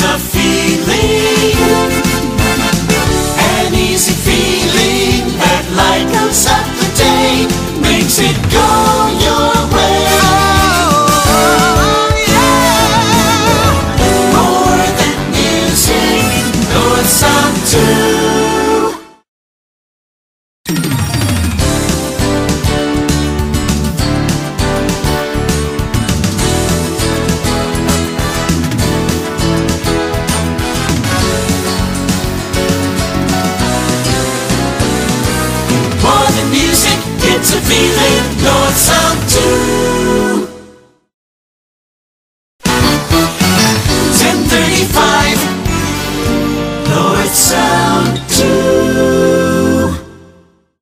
It's a feeling, an easy feeling that lightens up the day, makes it go your way. Oh, yeah. More than music, though it's too. feeling Northsound 1035